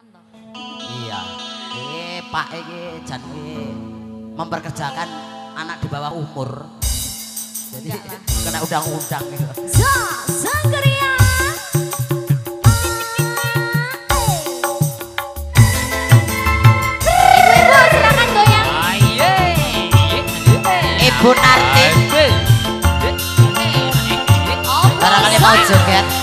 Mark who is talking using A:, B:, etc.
A: Mantap.
B: Iya. Eh, Pak iki jan eh. memperkerjakan anak di bawah umur. Jadi kena undang-undang gitu.
A: Za, Sangkria. Ibu-ibu silakan goyang.
B: Ibu Narti barangkali mau joget.